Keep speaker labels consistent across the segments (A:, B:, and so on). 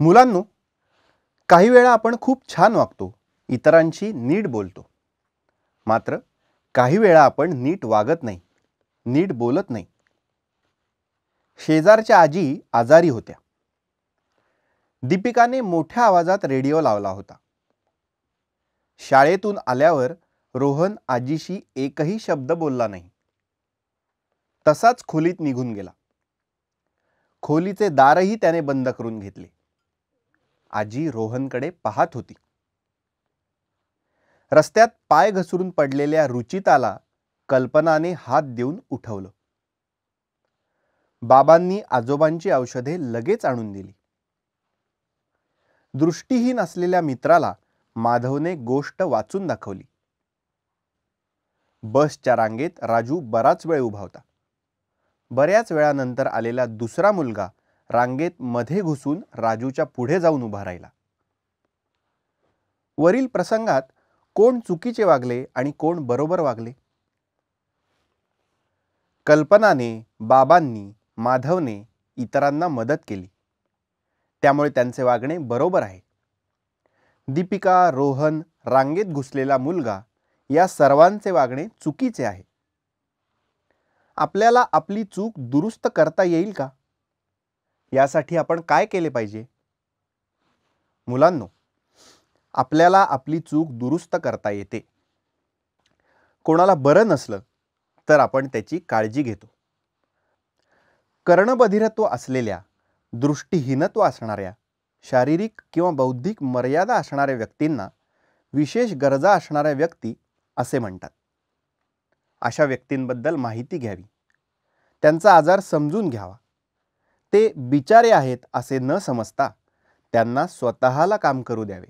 A: मुलांनो काही वेळा आपण खूप छान वागतो इतरांशी नीट बोलतो. मात्र काही वेळा आपण नीट वागत नाही नीट बोलत नाही. शेजारच्या आजी आजारी होत्या. दीपिकाने मोठ्या आवाजात रेडिओ लावला होता. शाळेतून आल्यावर रोहन आजीशी एकही शब्द बोलला नाही. तसाच खोलीत निघून गेला. खोलीचे दारही त्याने बंद करून घेतले. आजी रोहनकडे पाहत होती. रस्त्यात पाय घसरून पडलेल्या रुचिताला कल्पनाने हात देऊन उठवलं. बाबांनी आजोबांची औषधे लगेच आणून दिली. दृष्टीहीन असलेल्या मित्राला माधवने गोष्ट वाचून दाखवली. बसच्या रांगेत राजू बराच वेळ उभा होता. बऱ्याच वेळानंतर आलेला दुसरा मुलगा रांगेत मध्ये घुसून राजूच्या पुढे जाऊन उभा राहिला. वरील प्रसंगात कोण चुकीचे वागले आणि कोण बरोबर वागले? कल्पनाने बाबांनी माधवने इतरांना मदत केली. त्यामुळे त्यांचे वागणे बरोबर आहे. दीपिका रोहन रांगेत घुसलेला मुलगा या सर्वांचे वागणे चुकीचे आहे. आपल्याला आपली चूक दुरुस्त करता येईल का? यासाठी आपण काय केले पाहिजे? मुलांनो आपल्याला आपली चूक दुरुस्त करता येते. कोणाला बरं नसलं तर आपण त्याची काळजी घेतो. कर्णबधिरत्व असलेल्या दृष्टीहीनत्व असणाऱ्या शारीरिक किंवा बौद्धिक मर्यादा असणाऱ्या व्यक्तींना विशेष गरजा असणाऱ्या व्यक्ती असे म्हणतात. अशा व्यक्तींबद्दल माहिती घ्यावी. त्यांचा आजार समजून घ्यावा. ते बिचारे आहेत असे न समजता त्यांना स्वतःला काम करू द्यावे.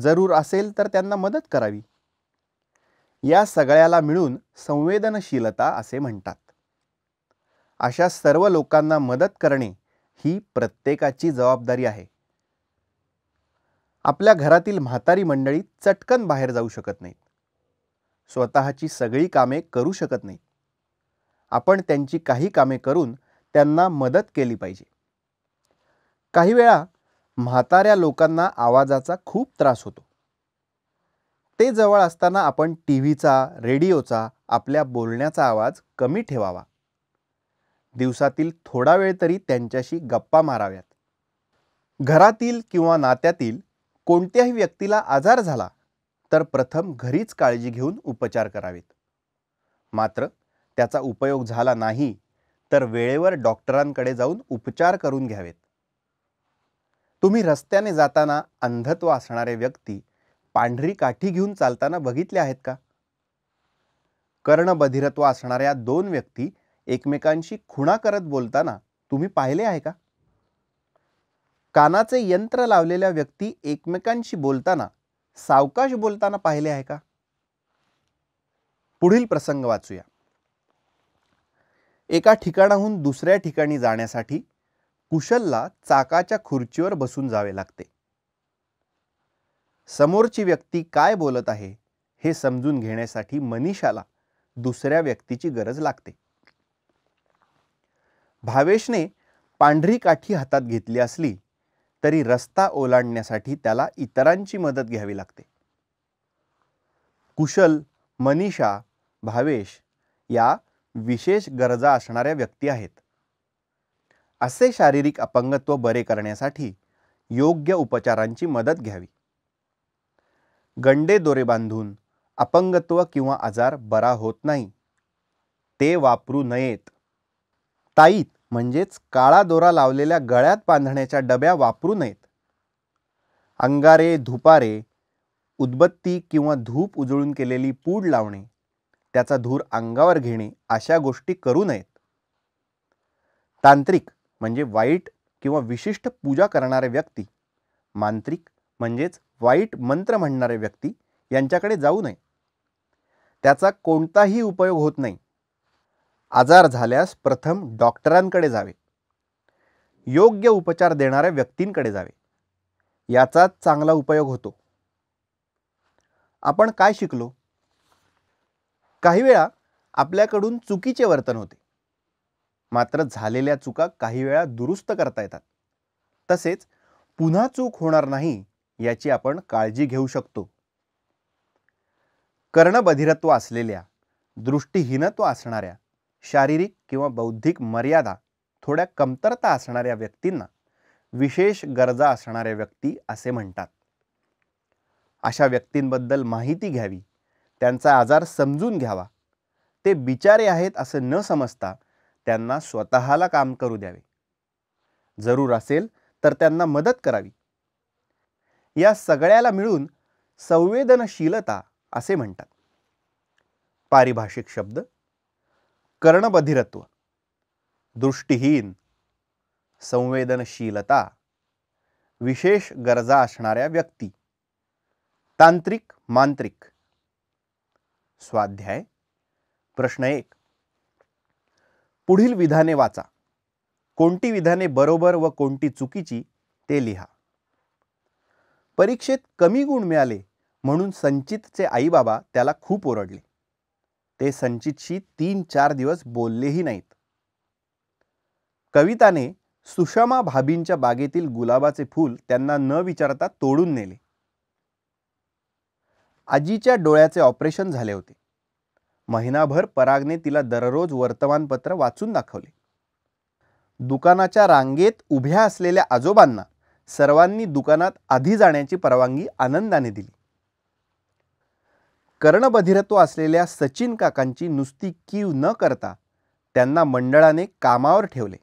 A: जरूर असेल तर त्यांना मदत करावी. या सगळ्याला मिळून संवेदनशीलता असे म्हणतात. अशा सर्व लोकांना मदत करणे ही प्रत्येकाची जबाबदारी आहे. आपल्या घरातील म्हातारी मंडळी चटकन बाहेर जाऊ शकत नाहीत. स्वतःची सगळी कामे करू शकत नाहीत. आपण त्यांची काही कामे करून त्यांना मदत केली पाहिजे. काही वेळा म्हाताऱ्या लोकांना आवाजाचा खूप त्रास होतो. ते जवळ असताना आपण टी व्हीचा रेडिओचा आपल्या बोलण्याचा आवाज कमी ठेवावा. दिवसातील थोडा वेळ तरी त्यांच्याशी गप्पा माराव्यात. घरातील किंवा नात्यातील कोणत्याही व्यक्तीला आजार झाला तर प्रथम घरीच काळजी घेऊन उपचार करावेत. मात्र त्याचा उपयोग झाला नाही तर वेळेवर डॉक्टरांकडे जाऊन उपचार करून घ्यावेत. तुम्ही रस्त्याने जाताना अंधत्व असणारे व्यक्ती पांढरी काठी घेऊन चालताना बघितले आहेत का? कर्णबधिरत्व असणाऱ्या दोन व्यक्ती एकमेकांशी खुणा करत बोलताना तुम्ही पाहिले आहे का? कानाचे यंत्र लावलेल्या व्यक्ती एकमेकांशी बोलताना सावकाश बोलताना पाहिले आहे का? पुढील प्रसंग वाचूया. एका ठिकाणाहून दुसऱ्या ठिकाणी जाण्यासाठी कुशलला चाकाच्या खुर्चीवर बसून जावे लागते. समोरची व्यक्ती काय बोलत आहे हे समजून घेण्यासाठी मनीषाला दुसऱ्या व्यक्तीची गरज लागते. भावेशने पांढरी काठी हातात घेतली असली तरी रस्ता ओलांडण्यासाठी त्याला इतरांची मदत घ्यावी लागते. कुशल मनीषा भावेश या विशेष गरजा असणाऱ्या व्यक्ती आहेत. असे शारीरिक अपंगत्व बरे करण्यासाठी योग्य उपचारांची मदत घ्यावी. गंडे दोरे बांधून अपंगत्व किंवा आजार बरा होत नाही ते वापरू नयेत. ताईत म्हणजेच काळा दोरा लावलेल्या गळ्यात बांधण्याच्या डब्या वापरू नयेत. अंगारे धुपारे उदबत्ती किंवा धूप उजळून केलेली पूड लावणे त्याचा धूर अंगावर घेणे अशा गोष्टी करू नयेत. तांत्रिक म्हणजे वाईट किंवा विशिष्ट पूजा करणारे व्यक्ती मांत्रिक म्हणजेच वाईट मंत्र म्हणणारे व्यक्ती यांच्याकडे जाऊ नये. त्याचा कोणताही उपयोग होत नाही. आजार झाल्यास प्रथम डॉक्टरांकडे जावे. योग्य उपचार देणाऱ्या व्यक्तींकडे जावे. याचाच चांगला उपयोग होतो. आपण काय शिकलो? काही वेळा आपल्याकडून चुकीचे वर्तन होते. मात्र झालेल्या चुका काही वेळा दुरुस्त करता येतात. तसेच पुन्हा चूक होणार नाही याची आपण काळजी घेऊ शकतो. कर्णबधिरत्व असलेल्या दृष्टीहीनत्व असणाऱ्या शारीरिक किंवा बौद्धिक मर्यादा थोड्या कमतरता असणाऱ्या व्यक्तींना विशेष गरजा असणाऱ्या व्यक्ती असे म्हणतात. अशा व्यक्तींबद्दल माहिती घ्यावी. त्यांचा आजार समजून घ्यावा. ते बिचारे आहेत असं न समजता त्यांना स्वतःला काम करू द्यावे. जरूर असेल तर त्यांना मदत करावी. या सगळ्याला मिळून संवेदनशीलता असे म्हणतात. पारिभाषिक शब्द कर्णबधिरत्व दृष्टीहीन संवेदनशीलता विशेष गरजा असणाऱ्या व्यक्ती तांत्रिक मांत्रिक स्वाध्याय. प्रश्न एक. पुढील विधाने वाचा. कोणती विधाने बरोबर व कोणती चुकीची ते लिहा. परीक्षेत कमी गुण मिळाले म्हणून संचितचे आईबाबा त्याला खूप ओरडले. ते संचितशी तीन चार दिवस बोललेही नाहीत. कविताने सुषमा भाभींच्या बागेतील गुलाबाचे फूल त्यांना न विचारता तोडून नेले. आजीच्या डोळ्याचे ऑपरेशन झाले होते. महिनाभर परागने तिला दररोज वर्तमानपत्र वाचून दाखवले. दुकानाच्या रांगेत उभ्या असलेल्या आजोबांना सर्वांनी दुकानात आधी जाण्याची परवानगी आनंदाने दिली. कर्णबधिरत्व असलेल्या सचिन काकांची नुसती कीव न करता त्यांना मंडळाने कामावर ठेवले.